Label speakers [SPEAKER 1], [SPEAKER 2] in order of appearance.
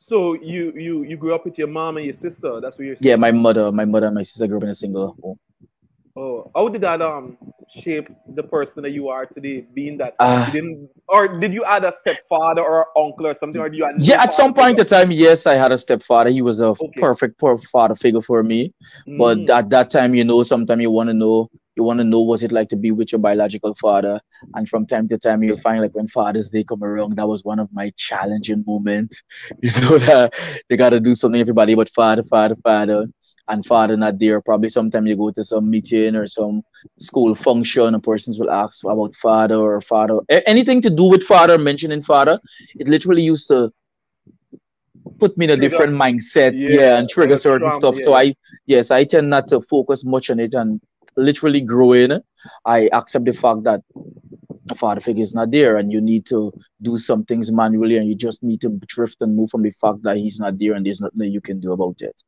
[SPEAKER 1] So you you you grew up with your mom and your sister. That's what you're.
[SPEAKER 2] Saying? Yeah, my mother, my mother, and my sister grew up in a single home.
[SPEAKER 1] Oh, how did that um shape the person that you are today? Being that uh, didn't, or did you add a stepfather or uncle or something, or do you?
[SPEAKER 2] yeah, at some point in time, yes, I had a stepfather. He was a okay. perfect father figure for me. Mm. But at that time, you know, sometimes you want to know you want to know what's it like to be with your biological father and from time to time you'll find like when father's day come around that was one of my challenging moments you know that they got to do something everybody but father father father and father not there probably sometimes you go to some meeting or some school function and persons will ask about father or father anything to do with father mentioning father it literally used to put me in a trigger. different mindset yeah, yeah and trigger certain stuff yeah. so i yes i tend not to focus much on it and literally growing, I accept the fact that a father figure is not there and you need to do some things manually and you just need to drift and move from the fact that he's not there and there's nothing you can do about it.